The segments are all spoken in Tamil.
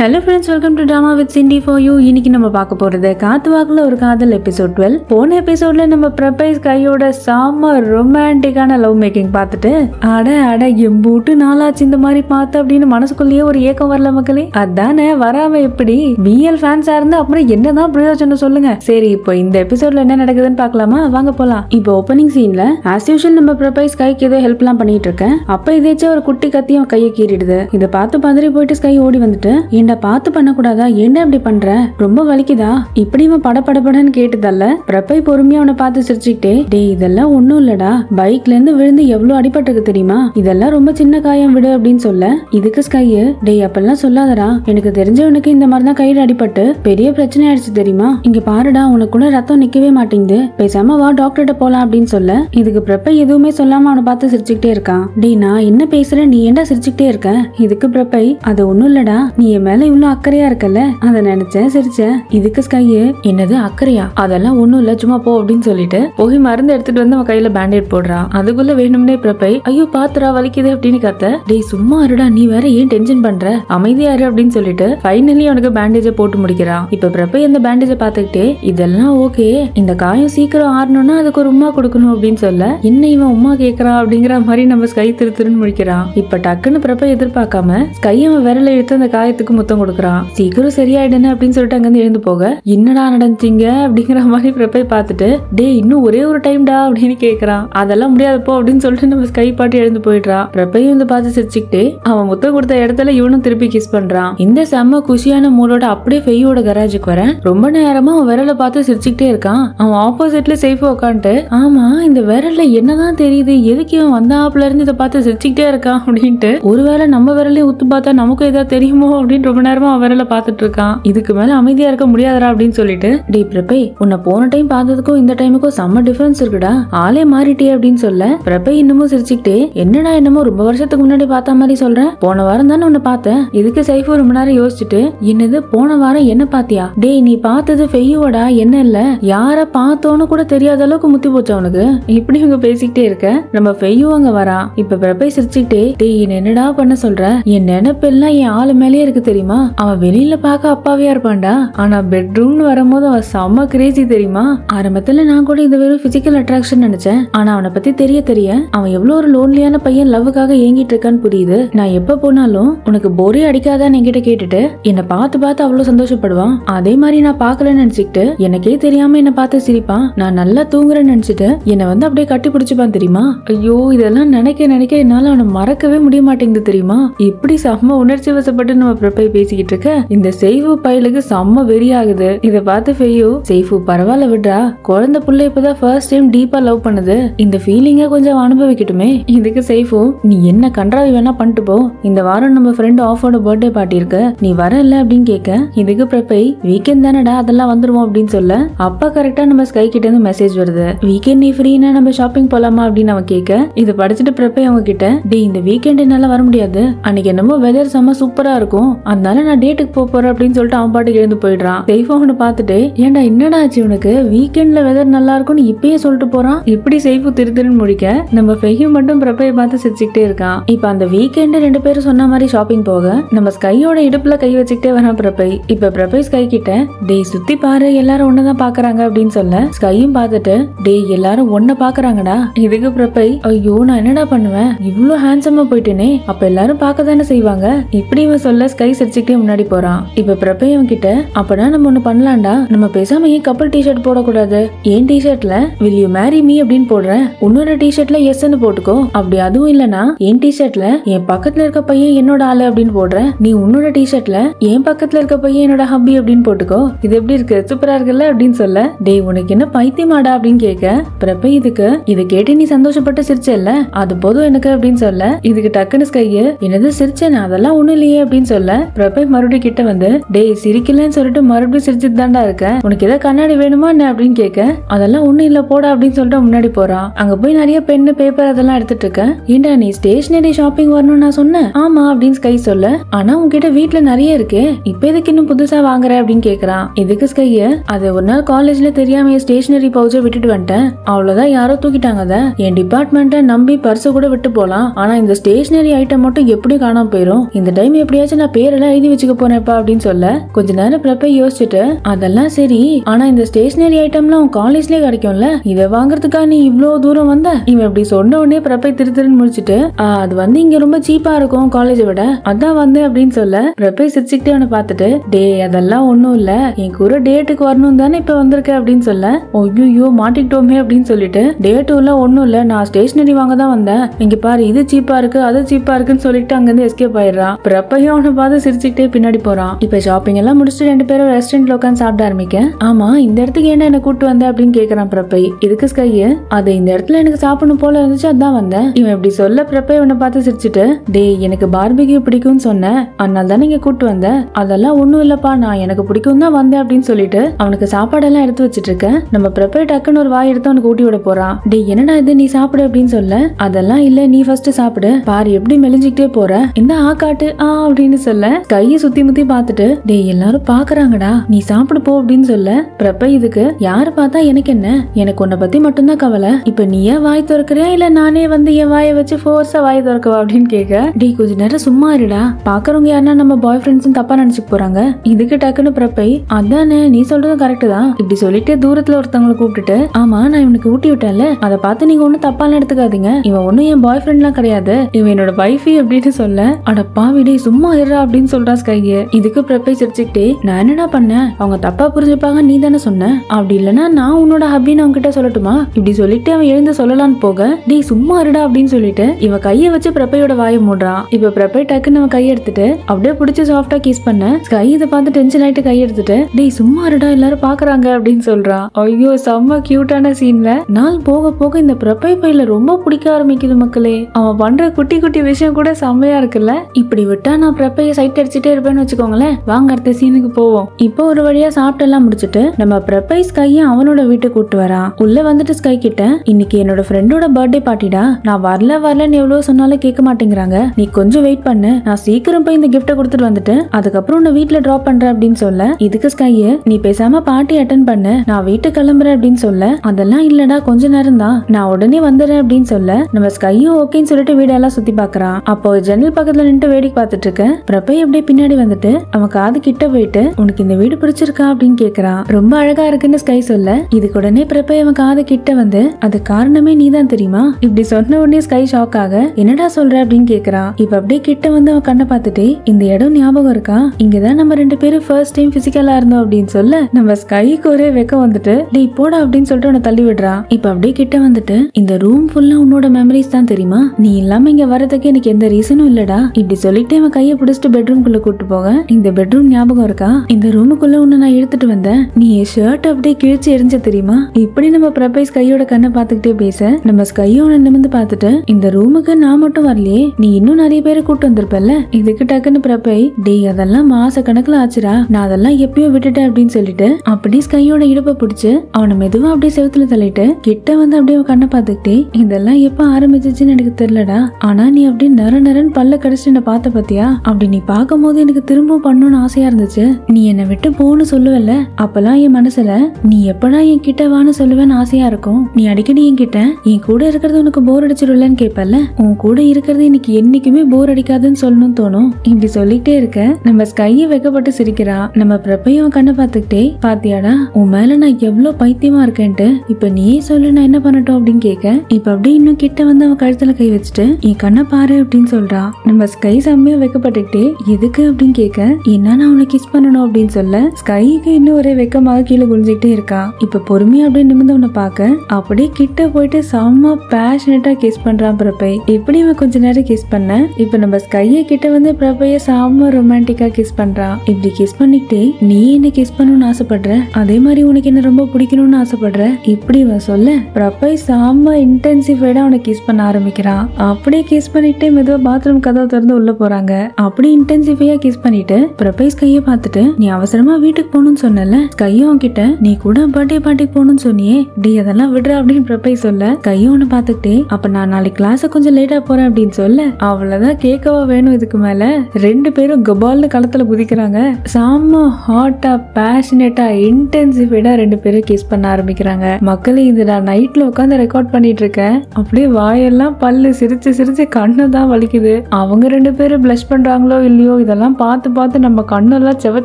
Hello friends welcome to drama with Cindy for you இன்னைக்கு நம்ம பார்க்க போறது காத்து வாக்குல ஒரு காதல் எபிசோட் டுவெல் போன எபிசோட்ல நம்ம பிரபைஸ் கையோட சாம ரொமான்டிக்கான லவ் மேக்கிங் பார்த்துட்டு அட அட எம்பூட்டு நாளாச்சு இந்த மாதிரி பார்த்து அப்படின்னு மனசுக்குள்ளேயே ஒரு ஏக்கம் வரல மக்களே. அதானே வராம எப்படி? பிஎல் ஃபேன்ஸா இருந்து அப்புறம் என்னதான் பிரயோஜனம் சொல்லுங்க. சரி இப்போ இந்த எபிசோட்ல என்ன நடக்குதுன்னு பார்க்கலாமா? வாங்க போலாம். இப்போ ஓப்பனிங் சீன்ல ஆஸ் யூஷுவல் நம்ம பிரபைஸ் கைக்கு ஏதோ ஹெல்ப்லாம் பண்ணிட்டு இருக்கேன். அப்ப இதேச்சும் ஒரு குட்டி கத்தியும் கையை கீறிடுது. இதை பார்த்து பதறி போயிட்டு ஸ்கை ஓடி வந்துட்டு என்ன பார்த்து பண்ணக்கூடாதா? என்ன இப்படி பண்ற? ரொம்ப வலிக்குதா? இப்படி இவன் படபடபடன்னு கேட்டதல்ல? பிரபை பொறுமையா அவனை பார்த்து சிரிச்சுக்கிட்டே டேய் இதெல்லாம் ஒண்ணும் இல்லடா. பைக்ல இருந்து விழுந்து எவ்வளவு அடிபட்டிருக்கு தெரியுமா? இதெல்லாம் ரொம்ப சின்ன காயம் விடு அப்படின்னு சொல்ல இதுக்கு ஸ்கையு டேய் அப்பெல்லாம் சொல்லாதடா. எனக்கு தெரிஞ்சவனுக்கு இந்த மாதிரி தான் கையில அடிபட்டு பெரிய பிரச்சனை ஆயிடுச்சு தெரியுமா? இங்க பாருடா உனக்கு கூட ரத்தம் நிக்கவே மாட்டேங்குது. பேசாம வா டாக்டர்கிட்ட போலாம் அப்படின்னு சொல்ல இதுக்கு பிரப்பை எதுவுமே சொல்லாம அவனை பார்த்து சிரிச்சுக்கிட்டே இருக்கான். டே நான் என்ன பேசுறேன்? நீ ஏன்டா சிரிச்சுக்கிட்டே இருக்க? இதுக்கு பிரப்பை அது ஒண்ணும் இல்லடா. நீ என் மேல இவ்வளவு அக்கறையா இருக்கல அத நினைச்சேன் சிரிச்சேன். இதுக்கு ஸ்கையு என்னது அக்கறையா? அதெல்லாம் ஒண்ணும் இல்ல சும்மா போ அப்படின்னு சொல்லிட்டு போய் மருந்து எடுத்துட்டு வந்து அவன் கையில பேண்டேட் போடுறான் அதுக்குள்ள வேணும்னே பிரப்பை ஐயோ பாத்துரா வலிக்குது அப்படின்னு கத்த. டேய் சும்மா இருடா நீ வேற ஏன் டென்ஷன் பண்ற? அமைதியா இரு அப்படின்னு சொல்லிட்டு ஃபைனலி அவனுக்கு பேண்டேஜ போட்டு முடிக்கிறான் இப்ப பிரப்பை அந்த பேண்டேஜ பாத்துக்கிட்டே இதெல்லாம் ஓகே இந்த காயம் சீக்கிரம் ஆறணும்னா அதுக்கு ஒரு உமா கொடுக்கணும் அப்படின்னு சொல்ல என்ன இவன் உமா கேக்குறான் அப்படிங்கிற மாதிரி நம்ம ஸ்கை திரு திருன்னு முடிக்கிறான் இப்ப டக்குன்னு பிரப்பை எதிர்பார்க்காம ஸ்கை அவன் விரல எடுத்து அந்த காயத்துக்கு முத்தம் கொடுக்குறான். சீக்கிரம் சரியாயிடுன்னு அப்படின்னு சொல்லிட்டு அங்கிருந்து எழுந்து போக என்னடா நடந்துச்சிங்க அப்படிங்கிற மாதிரி பிரப்பை பார்த்துட்டு டேய் இன்னும் ஒரே ஒரு டைம்டா அப்படின்னு கேட்குறான் அதெல்லாம் முடியாதுப்போ அப்படின்னு சொல்லிட்டு நம்ம ஸ்கை பாட்டு எழுந்து போயிடுறான் பிரப்பையும் வந்து பார்த்து சிரிச்சுக்கிட்டு அவன் முத்தம் கொடுத்த இடத்துல இவனும் திருப்பி கிஸ் பண்றான். இந்த செம்ம குஷியான மூடோட அப்படியே ஃபெய்யோட கராஜுக்கு வரேன் ரொம்ப நேரமா அவன் விரல பார்த்து சிரிச்சுக்கிட்டே இருக்கான். அவன் ஆப்போசிட்ல சேஃபா உட்காந்துட்டு ஆமா இந்த விரல்ல என்னதான் தெரியுது? எதுக்கு இவன் வந்தாப்புல இருந்து இதை பார்த்து சிரிச்சுக்கிட்டே இருக்கான்? அப்படின்ட்டு ஒருவேளை நம்ம விரலையும் உத்து பார்த்தா நமக்கு ஏதாவது தெரியுமோ? அப்படின்னு ரொம்ப நேரமா அவன் விரல பார்த்துட்டு இருக்கான். இதுக்கு மேல அமைதியா இருக்க முடியாதரா அப்படின்னு சொல்லிட்டு டீ பிரபை உன்னை போன டைம் பார்த்ததுக்கும் இந்த டைமுக்கும் செம்ம டிஃபரன்ஸ் இருக்குடா. ஆளே மாறிட்டே அப்படின்னு சொல்ல பிரபை இன்னமும் சிரிச்சுக்கிட்டே என்னடா என்னமோ ரொம்ப வருஷத்துக்கு முன்னாடி பார்த்த மாதிரி சொல்றேன் போன வாரம் தானே உன்னை பார்த்தேன். இதுக்கு சைஃபு ரொம்ப நேரம் யோசிச்சுட்டு என்னது போன வாரம் என்ன பாத்தியா டேய் நீ பார்த்தது ஃபெய்யோடா என்ன இல்ல? யார பார்த்தோன்னு கூட தெரியாத அளவுக்கு முத்தி போச்சு அவனுக்கு இப்படி இவங்க பேசிக்கிட்டே இருக்க. நம்ம ஃபெய்யும் அங்க வரா. இப்ப பிரபை சிரிச்சுக்கிட்டே டேய் என்னடா பண்ண சொல்ற? என் நினைப்பெல்லாம் என் ஆளு மேலேயே இருக்கு தெரியும்? அவன் வெளியில பார்க்க அப்பாவியா இருப்பான்டா. ஆனா பெட்ரூம்னு வரும்போது அவன் செம்ம கிரேசி தெரியுமா? ஆரம்பத்துல நான் கூட இது வெறும் பிசிக்கல் அட்ராக்ஷன் நினைச்சேன். ஆனா அவனை பத்தி தெரிய தெரிய அவன் எவ்வளவு ஒரு லோன்லியான பையன் லவ்வுக்காக ஏங்கிட்டு இருக்கான்னு புரியுது. நான் எப்ப போனாலும் உனக்கு போரே அடிக்காதான்னு என்கிட்ட கேட்டுட்டு என்னை பார்த்து பார்த்து அவ்வளவு சந்தோஷப்படுவான். அதே மாதிரி நான் பாக்கலன்னு நினைச்சுக்கிட்டு எனக்கே தெரியாம என்ன பார்த்து சிரிப்பான். நான் நல்லா தூங்குறேன்னு நினைச்சிட்டு என்னை வந்து அப்படியே கட்டி பிடிச்சிப்பான் தெரியுமா? ஐயோ இதெல்லாம் நினைக்க நினைக்க என்னால அவனை மறக்கவே முடிய மாட்டேங்குது தெரியுமா? இப்படி செம்ம உணர்ச்சி வசப்பட்டு நம்ம போய் பேசிக்கிட்டு இருக்க? இந்த செய்ஃபு பயலுக்கு செம்ம வெறி ஆகுது இதை பார்த்து ஃபெய்யோ செய்ஃபு பரவாயில்ல விட்றா. குழந்தை புள்ள இப்பதான் ஃபர்ஸ்ட் டைம் டீப்பா லவ் பண்ணுது. இந்த ஃபீலிங்க கொஞ்சம் அனுபவிக்கட்டுமே. இதுக்கு செய்ஃபு நீ என்ன கன்றாவி வேணா பண்ணிட்டு போ. இந்த வாரம் நம்ம ஃப்ரெண்ட் ஆஃபோட பர்த்டே பார்ட்டி இருக்கு. நீ வரல அப்படின்னு கேட்க இதுக்கு ப்ரிப்பை வீக்கெண்ட் தானடா அதெல்லாம் வந்துருவோம் அப்படின்னு சொல்ல அப்பா கரெக்டா நம்ம ஸ்கை கிட்ட இருந்து மெசேஜ் வருது. வீக்கெண்ட் நீ ஃப்ரீனா நம்ம ஷாப்பிங் போலாமா அப்படின்னு அவன் கேட்க இதை படிச்சுட்டு ப்ரிப்பை அவங்க கிட்ட டே இந்த வீக்கெண்ட் என்னால வர முடியாது. அன்னைக்கு என்னமோ வெதர் செம்ம சூப்பரா இருக்கும். அதனால நான் டேட்டுக்கு போக போறேன் அப்படின்னு சொல்லிட்டு அவன் பாட்டுக்கு எழுந்து போயிடுறான். செய்ஃபோ அவனை பார்த்துட்டு ஏன்டா என்னடா ஆச்சு உனக்கு? வீக்கெண்ட்ல வெதர் நல்லா இருக்கும்னு இப்பயே சொல்லிட்டு போறான். இப்படி செய்ஃபு திருத்திருன்னு முடிக்க? நம்ம ஃபெஹிம் மட்டும் பிரப்பையை பார்த்து சிரிச்சுக்கிட்டே இருக்கான். இப்ப அந்த வீக்கெண்ட் ரெண்டு பேரும் சொன்ன மாதிரி ஷாப்பிங் போக நம்ம ஸ்கையோட இடுப்புல கை வச்சுக்கிட்டே வரான் பிரப்பை இப்ப பிரப்பை ஸ்கை கிட்ட டேய் சுத்தி பாரு எல்லாரும் ஒன்னதான் பாக்குறாங்க அப்படின்னு சொல்ல ஸ்கையும் பார்த்துட்டு டேய் எல்லாரும் ஒன்ன பாக்குறாங்கடா. இதுக்கு பிரப்பை ஐயோ நான் என்னடா பண்ணுவேன்? இவ்வளவு ஹேண்ட்ஸமா போயிட்டேனே. அப்ப எல்லாரும் பார்க்க தானே செய்வாங்க? இப்படி இவன் சொல்ல ஸ்கை சிரிச்சுக்கிட்டே முன்னாடி போறான். இப்ப பிரபை அவன் கிட்ட அப்பனா நம்ம ஒண்ணு பண்ணலாம்டா. நம்ம பேசாம ஏன் கப்பல் டிஷர்ட் போடக்கூடாது? ஏன் டிஷர்ட்ல வில் யூ மேரி மீ அப்படின்னு போடுறேன். உன்னோட டிஷர்ட்ல எஸ்ன்னு போட்டுக்கோ. அப்படி அதுவும் இல்லனா என் டிஷர்ட்ல என் பக்கத்துல இருக்க பையன் என்னோட ஆளு அப்படின்னு போடுறேன். நீ உன்னோட டிஷர்ட்ல என் பக்கத்துல இருக்க பையன் என்னோட ஹப்பி அப்படின்னு போட்டுக்கோ. இது எப்படி இருக்கு? சூப்பரா இருக்குல்ல? அப்படின்னு சொல்ல. டேய் உனக்கு என்ன பைத்தியமாடா? அப்படின்னு கேட்க பிரபை இதுக்கு இதை கேட்டு நீ சந்தோஷப்பட்டு சிரிச்சல்ல அது போதும் எனக்கு அப்படின்னு சொல்ல. இதுக்கு டக்குன்னு ஸ்கையு என்னது சிரிச்சேன் அதெல்லாம் ஒண்ணும் இல்லையே அப்படின்னு சொல்ல. பிரபை மறுபடியும் கிட்ட வந்து டேய் சிரிக்கலன்னு சொல்லிட்டு மறுபடியும் சிரிச்சுட்டு தாண்டா இருக்க? உனக்கு ஏதாவது கண்ணாடி வேணுமா என்ன அப்படின்னு கேட்க அதெல்லாம் ஒண்ணும் இல்ல போடா அப்படின்னு சொல்லிட்டு முன்னாடி போறான் அங்க போய் நிறைய பென்னு பேப்பர் அதெல்லாம் எடுத்துட்டு இருக்கேன் ஏண்டா நீ ஸ்டேஷனரி ஷாப்பிங் வரணும்னு நான் சொன்னேன்? ஆமா அப்படின்னு ஸ்கை சொல்ல. ஆனா உன்கிட்ட வீட்டுல நிறைய இருக்கு. இப்ப எதுக்கு இன்னும் புதுசா வாங்குற? அப்படின்னு கேக்குறான் இதுக்கு ஸ்கைய? அது ஒரு நாள் காலேஜ்ல தெரியாம ஸ்டேஷனரி பவுச்சை விட்டுட்டு வந்துட்டேன். அவ்வளவுதான் யாரோ தூக்கிட்டாங்க அத. என் டிபார்ட்மெண்ட்டை நம்பி பர்ஸ் கூட விட்டு போலாம். ஆனா இந்த ஸ்டேஷனரி ஐட்டம் மட்டும் எப்படி காணாம போயிரும்? இந்த டைம் எப்படியாச்சும் நான் பேரெல்லாம் பேரை எழுதி வச்சுக்க போறேன்ப்பா அப்படின்னு சொல்ல கொஞ்ச நேரம் பிரப்பை யோசிச்சுட்டு அதெல்லாம் சரி ஆனா இந்த ஸ்டேஷனரி ஐட்டம்லாம் உன் காலேஜ்லயே கிடைக்கும்ல இதை வாங்குறதுக்கா நீ இவ்வளவு தூரம் வந்த? இவன் இப்படி சொன்ன உடனே பிரப்பை திரு திருன்னு முடிச்சிட்டு அது வந்து இங்க ரொம்ப சீப்பா இருக்கும் காலேஜை விட அதான் வந்தேன் அப்படின்னு சொல்ல பிரப்பை சிரிச்சுக்கிட்டே அவனை பார்த்துட்டு டே அதெல்லாம் ஒண்ணும் இல்ல என் கூட டேட்டுக்கு வரணும் தானே இப்ப வந்திருக்க? அப்படின்னு சொல்ல ஐயோ மாட்டிக்கிட்டோமே அப்படின்னு சொல்லிட்டு டேட்டு எல்லாம் ஒண்ணும் இல்ல நான் ஸ்டேஷனரி வாங்க தான் வந்தேன். இங்க பாரு இது சீப்பா இருக்கு அது சீப்பா இருக்குன்னு சொல்லிட்டு அங்கேருந்து எஸ்கேப் ஆயிடுறான். பிரப்பையும் அவனை பார்த்து சிரிச்சுக்கிட்டே பின்னாடி போறான். இப்ப ஷாப்பிங் எல்லாம் முடிச்சுட்டு ரெண்டு பேரும் ரெஸ்டாரண்ட்ல உட்காந்து சாப்பிட ஆரம்பிக்க ஆமா இந்த இடத்துக்கு என்ன என்ன கூட்டு வந்த அப்படின்னு கேக்குறான் பிரப்பை இதுக்கு ஸ்கைய அது இந்த இடத்துல எனக்கு சாப்பிடணும் போல இருந்துச்சு அதான் வந்தேன். இவன் இப்படி சொல்ல பிரப்பை இவனை பார்த்து சிரிச்சுட்டு டேய் எனக்கு பார்பிக்யூ பிடிக்கும்னு சொன்னேன் அதனால தான் நீங்க கூட்டு வந்தேன் அதெல்லாம் ஒண்ணும் இல்லப்பா நான் எனக்கு பிடிக்கும் தான் வந்தேன் அப்படின்னு சொல்லிட்டு அவனுக்கு சாப்பாடெல்லாம் எடுத்து வச்சிட்டு இருக்கேன் நம்ம பிரப்பை டக்குன்னு ஒரு வாய் எடுத்து அவனுக்கு ஊட்டி விட போறான். டேய் என்னடா இது? நீ சாப்பிடு அப்படின்னு சொல்ல அதெல்லாம் இல்ல நீ ஃபர்ஸ்ட் சாப்பிடு. பாரு எப்படி மெலிஞ்சுக்கிட்டே போற. இந்த ஆ காட்டு. ஆ அப்படின்னு சொல்ல கையை சுத்தி முத்தி பார்த்துட்டு டேய் எல்லாரும் பாக்குறாங்கடா. நீ சாப்பிடு போ அப்படின்னு சொல்ல பிரப்பை இதுக்கு யாரு பார்த்தா எனக்கு என்ன? எனக்கு உன்னை பத்தி மட்டும்தான் கவலை. இப்ப நீ ஏன் வாய் திறக்கிறியா? இல்ல நானே வந்து என் வாயை வச்சு ஃபோர்ஸா வாய் திறக்கவா? அப்படின்னு கேட்க டே கொஞ்ச நேரம் சும்மா இருடா. பாக்குறவங்க யாருன்னா நம்ம பாய் ஃப்ரெண்ட்ஸ் தப்பா நினைச்சுக்க போறாங்க. இதுக்கு டக்குன்னு பிரப்பை அதானே நீ சொல்றதும் கரெக்ட் தான். இப்படி சொல்லிட்டு தூரத்துல ஒருத்தவங்களை கூப்பிட்டுட்டு ஆமா நான் இவனுக்கு ஊட்டி விட்டேன்ல. அதை பார்த்து நீங்க ஒண்ணும் தப்பாலாம் எடுத்துக்காதீங்க. இவன் ஒண்ணும் என் பாய் ஃப்ரெண்ட்லாம் கிடையாது. இவன் என்னோட வைஃபி அப்படின்னு சொல்ல அட பாவி சும்மா இருடா அப்படின்னு சொல்றான் ஸ்கைய. இதுக்கு பிரப்பை சிரிச்சுக்கிட்டே நான் என்னடா பண்ணேன்? அவங்க தப்பா புரிஞ்சுப்பாங்க நீ தானே சொன்ன? அப்படி இல்லைன்னா நான் உன்னோட ஹப்பின்னு அவங்க கிட்ட சொல்லட்டுமா? இப்படி சொல்லிட்டு அவன் எழுந்து சொல்லலான்னு போக டேய் சும்மா இருடா அப்படின்னு சொல்லிட்டு இவன் கையை வச்சு பிரப்பையோட வாயை மூடுறான். இப்ப பிரப்பை டக்குன்னு அவன் கையை எடுத்துட்டு அப்படியே பிடிச்சி சாஃப்டா கிஸ் பண்ண ஸ்கை இதை பார்த்து டென்ஷன் ஆயிட்டு கை எடுத்துட்டு டேய் சும்மா இருடா எல்லாரும் பாக்குறாங்க அப்படின்னு சொல்றான். ஐயோ செம்ம கியூட்டான சீன்ல நாள் போக போக இந்த பிரப்பை பையில ரொம்ப பிடிக்க ஆரம்பிக்குது மக்களே. அவன் பண்ற குட்டி குட்டி விஷயம் கூட செம்மையா இருக்குல்ல? இப்படி விட்டா நான் பிரப்பைய சைட் கிடைச்சிட்டே இருப்பேன்னு வச்சுக்கோங்களேன். வாங்க அடுத்த சீனுக்கு போவோம். இப்போ ஒரு வழியா சாப்பிட்டு எல்லாம் முடிச்சிட்டு நம்ம பிரப்பை ஸ்கையை அவனோட வீட்டுக்கு கூட்டு வரான் உள்ள வந்துட்டு ஸ்கை கிட்ட இன்னைக்கு என்னோட ஃப்ரெண்டோட பர்த்டே பார்ட்டிடா நான் வரல வரலன்னு எவ்வளவு சொன்னாலும் கேட்க மாட்டேங்கிறாங்க. நீ கொஞ்சம் வெயிட் பண்ணு. நான் சீக்கிரம் போய் இந்த கிஃப்ட்டை கொடுத்துட்டு வந்துட்டு அதுக்கப்புறம் உன்னை வீட்டுல டிராப் பண்ற அப்படின்னு சொல்ல இதுக்கு ஸ்கைய நீ பேசாம பார்ட்டி அட்டன் பண்ணு. நான் வீட்டுக்கு கிளம்புறேன் அப்படின்னு சொல்ல அதெல்லாம் இல்லடா கொஞ்ச நேரம் தான். நான் உடனே வந்துடுறேன் அப்படின்னு சொல்ல நம்ம ஸ்கையும் ஓகேன்னு சொல்லிட்டு வீடெல்லாம் சுத்தி பாக்குறான் அப்போ ஜன்னல் பக்கத்துல நின்று வேடிக்கை பார்த்துட்டு இருக்க பிரபை அப்படியே பின்னாடி வந்துட்டு அவன் காது கிட்ட போயிட்டு உனக்கு இந்த வீடு பிடிச்சிருக்கா? அப்படின்னு கேக்குறான் ரொம்ப அழகா இருக்குன்னு ஸ்கை சொல்ல. இதுக்கு உடனே பிரபை அவன் காது கிட்ட வந்து அது காரணமே நீதான் தெரியுமா? இப்படி சொன்ன உடனே ஸ்கை ஷாக் ஆக என்னடா சொல்ற? அப்படின்னு கேக்குறான் இப்ப அப்படியே கிட்ட வந்து அவன் கண்ணை பார்த்துட்டு இந்த இடம் ஞாபகம் இருக்கா? இங்கதான் நம்ம ரெண்டு பேரும் ஃபர்ஸ்ட் டைம் பிசிக்கலா இருந்தோம் அப்படின்னு சொல்ல நம்ம ஸ்கைக்கு ஒரே வெக்கம் வந்துட்டு டேய் போடா அப்படின்னு சொல்லிட்டு உன்னை தள்ளி விடுறான் இப்ப அப்படியே கிட்ட வந்துட்டு இந்த ரூம் ஃபுல்லா உன்னோட மெமரிஸ் தான் தெரியுமா? நீ இல்லாம இங்க வரதுக்கு எனக்கு எந்த ரீசனும் இல்லடா. இப்படி சொல்லிட்டு அவன் கையை பிடிச்சிட்டு பெட்ரூம் பெட்ரூம்குள்ள கூட்டு போக. இந்த பெட்ரூம் ஞாபகம் இருக்கா? இந்த ரூமுக்குள்ள உன்னை நான் எடுத்துட்டு வந்தேன். நீ என் ஷர்ட் அப்படியே கிழிச்சு எரிஞ்ச தெரியுமா? இப்படி நம்ம பிரபைஸ் கையோட கண்ணை பார்த்துக்கிட்டே பேச நம்ம ஸ்கையோட நிமிந்து பார்த்துட்டு இந்த ரூமுக்கு நான் மட்டும் வரலையே நீ இன்னும் நிறைய பேரை கூட்டு வந்திருப்பல்ல? இதுக்கு டக்குன்னு பிரபை டே அதெல்லாம் மாச கணக்குல ஆச்சுடா. நான் அதெல்லாம் எப்பயோ விட்டுட்டேன் அப்படின்னு சொல்லிட்டு அப்படியே ஸ்கையோட இடுப்பை பிடிச்சு அவனை மெதுவா அப்படியே செவுத்துல தள்ளிட்டு கிட்ட வந்து அப்படியே கண்ணை பார்த்துக்கிட்டே இதெல்லாம் எப்ப ஆரம்பிச்சிச்சுன்னு எனக்கு தெரியலடா. ஆனா நீ அப்படியே நர நரன் பல்ல கடிச்சு என்ன பார்த்த பாத்தியா? அப்படி நீ பார்க்கும் போது எனக்கு திரும்ப பண்ணணும்னு ஆசையா இருந்துச்சு. நீ என்னை விட்டு போன்னு சொல்லுவல அப்பெல்லாம் என் மனசுல நீ எப்படா என் கிட்ட வான்னு சொல்லுவேன்னு ஆசையா இருக்கும். நீ அடிக்கடி என் கிட்ட என் கூட இருக்கிறது உனக்கு போர் அடிச்சிடலன்னு கேட்பல்ல உன் கூட இருக்கிறது இன்னைக்கு என்னைக்குமே போர் அடிக்காதுன்னு சொல்லணும்னு தோணும். இப்படி சொல்லிட்டே இருக்க நம்ம ஸ்கைய வெக்கப்பட்டு சிரிக்கிறா. நம்ம பிரப்பையும் கண்ணை பார்த்துக்கிட்டே பாத்தியாடா உன் மேல நான் எவ்வளவு பைத்தியமா இருக்கேன்ட்டு. இப்ப நீயே சொல்லு நான் என்ன பண்ணட்டும்? அப்படின்னு கேட்க இப்ப அப்படியே இன்னும் கிட்ட வந்து அவன் கழுத்துல கை வச்சுட்டு என் கண்ணை பாரு அப்படின்னு சொல்றா. நம்ம ஸ்கை செம்மையா வெக்கப்பட்டுக்கிட்டே எதுக்கு அப்படின்னு கேட்க என்ன நான் உன்னை கிஸ் பண்ணணும் அப்படின்னு சொல்ல? ஸ்கைக்கு இன்னும் ஒரே வெக்கமாக கீழே குளிஞ்சுக்கிட்டே இருக்கா. இப்ப பொறுமையா அப்படியே நிமிந்து உன்னை பார்க்க அப்படியே கிட்ட போயிட்டு செம்ம பேஷனட்டா கிஸ் பண்றான் பிரபை. இப்படி அவன் கொஞ்ச நேரம் கிஸ் பண்ண இப்ப நம்ம ஸ்கைய கிட்ட வந்து பிரபைய செம்ம ரொமான்டிக்கா கிஸ் பண்றா. இப்படி கிஸ் பண்ணிக்கிட்டே நீ என்ன கிஸ் பண்ணணும்னு ஆசைப்படுற? அதே மாதிரி உனக்கு என்ன ரொம்ப பிடிக்கணும்னு ஆசைப்படுற? இப்படி இவன் சொல்ல பிரபை செம்ம இன்டென்சிஃபைடா அவனை கிஸ் பண்ண ஆரம்பிக்கிறான் அப்படியே கிஸ் பண்ணிட்டு மெதுவா பாத்ரூம் கதவை திறந்து உள்ள போறாங்க. அப்படி இன்டென்சிஃபையா கிஸ் பண்ணிட்டு பிரபைஸ் கையை பார்த்துட்டு நீ அவசரமா வீட்டுக்கு போகணும்னு சொன்னல கையும் கிட்ட நீ கூட பர்த்டே பார்ட்டிக்கு போகணும்னு சொன்னியே டி அதெல்லாம் விடுற அப்படின்னு பிரபை சொல்ல கையும் உன்னை பார்த்துக்கிட்டே அப்ப நான் நாளைக்கு கிளாஸ் கொஞ்சம் லேட்டா போறேன் அப்படின்னு சொல்ல அவ்வளவுதான் கேட்கவா வேணும் இதுக்கு மேல? ரெண்டு பேரும் கபால்னு களத்துல குதிக்கிறாங்க. செம்ம ஹாட்டா பேஷனேட்டா இன்டென்சிஃபைடா ரெண்டு பேரும் கிஸ் பண்ண ஆரம்பிக்கிறாங்க. மக்களே இது நான் நைட்ல உட்காந்து ரெக்கார்ட் பண்ணிட்டு இருக்கேன் அப்படியே வாயெல்லாம் பல்லு சிரிச்சு சிரிச்சு கண்ணு தான் வலிக்குது. அவங்க ரெண்டு பேரும் பிளஷ் பண்றாங்களோ இல்லையோ ஐயோ இதெல்லாம் பார்த்து பார்த்து நம்ம கண்ணெல்லாம் செவ